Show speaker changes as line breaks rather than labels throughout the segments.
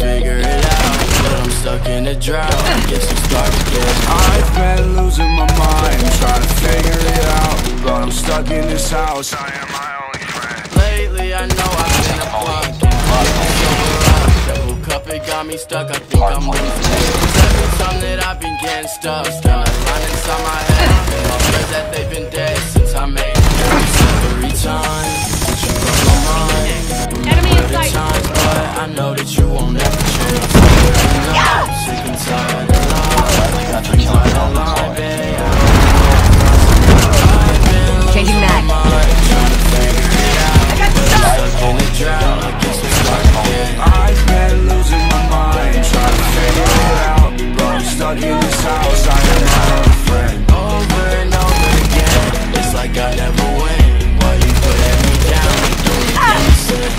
figure it out, but I'm stuck in a drought. I guess I'm starting again.
I've been losing my mind, trying to figure it out. But I'm stuck in this house. I am my only friend.
Lately, I know I've been a punk. Double cup, it got me stuck. I think I'm losing it. Every time that I've been getting stuck, still a line inside my head. And my friends that they've been stuck in
this house. I am my only friend.
Over and over again, it's like I never win. Why you putting me down? You don't.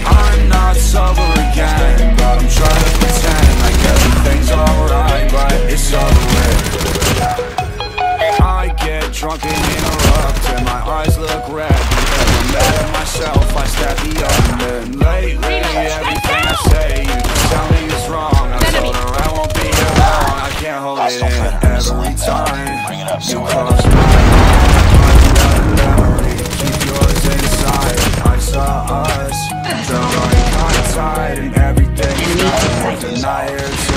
I'm not sober again, but I'm trying to pretend like everything's alright, but it's over with. I get drunk and interrupt, and my eyes look red. Started